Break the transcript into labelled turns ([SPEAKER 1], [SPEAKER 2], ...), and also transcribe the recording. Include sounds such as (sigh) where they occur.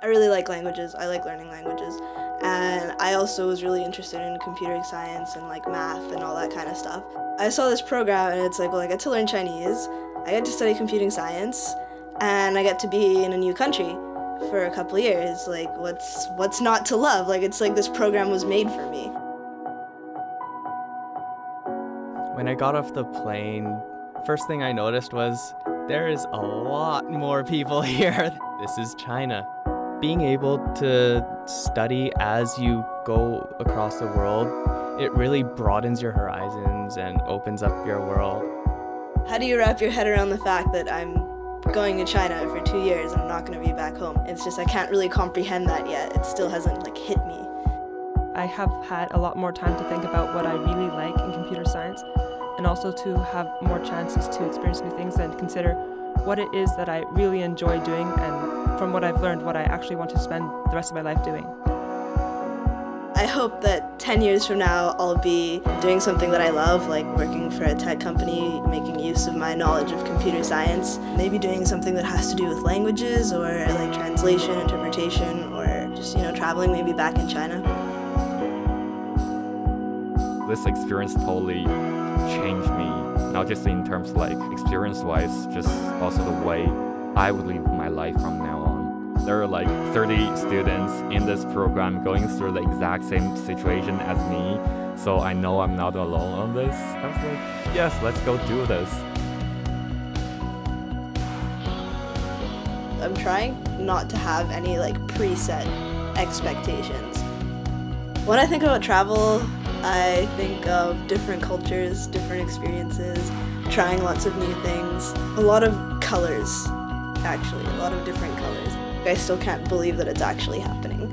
[SPEAKER 1] I really like languages. I like learning languages. And I also was really interested in computer science and like math and all that kind of stuff. I saw this program and it's like, well, I get to learn Chinese, I get to study computing science, and I get to be in a new country for a couple years. Like, what's what's not to love? Like, it's like this program was made for me.
[SPEAKER 2] When I got off the plane, first thing I noticed was there is a lot more people (laughs) here. This is China. Being able to study as you go across the world, it really broadens your horizons and opens up your world.
[SPEAKER 1] How do you wrap your head around the fact that I'm going to China for two years and I'm not going to be back home? It's just I can't really comprehend that yet. It still hasn't like hit me.
[SPEAKER 3] I have had a lot more time to think about what I really like in computer science and also to have more chances to experience new things and consider what it is that I really enjoy doing and from what I've learned, what I actually want to spend the rest of my life doing.
[SPEAKER 1] I hope that 10 years from now I'll be doing something that I love, like working for a tech company, making use of my knowledge of computer science, maybe doing something that has to do with languages or like translation, interpretation, or just, you know, traveling maybe back in China.
[SPEAKER 4] This experience totally changed me, not just in terms like experience-wise, just also the way I would live my life from now on. There are like 30 students in this program going through the exact same situation as me, so I know I'm not alone on this. I was like, yes, let's go do this.
[SPEAKER 1] I'm trying not to have any like preset expectations. When I think about travel, I think of different cultures, different experiences, trying lots of new things, a lot of colors, actually, a lot of different colors. I still can't believe that it's actually happening.